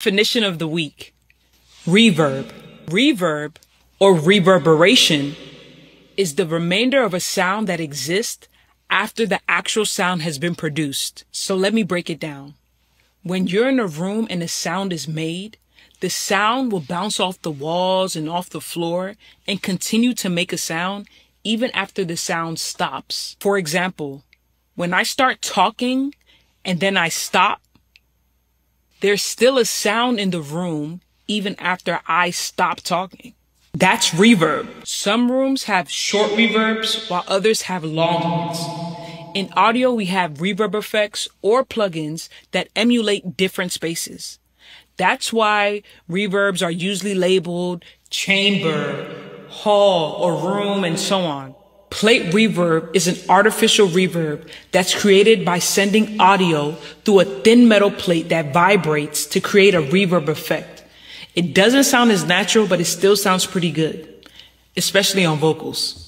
Definition of the week. Reverb. Reverb or reverberation is the remainder of a sound that exists after the actual sound has been produced. So let me break it down. When you're in a room and a sound is made, the sound will bounce off the walls and off the floor and continue to make a sound even after the sound stops. For example, when I start talking and then I stop, there's still a sound in the room even after I stop talking. That's reverb. Some rooms have short reverbs while others have long ones. In audio, we have reverb effects or plugins that emulate different spaces. That's why reverbs are usually labeled chamber, hall, or room, and so on. Plate reverb is an artificial reverb that's created by sending audio through a thin metal plate that vibrates to create a reverb effect. It doesn't sound as natural, but it still sounds pretty good, especially on vocals.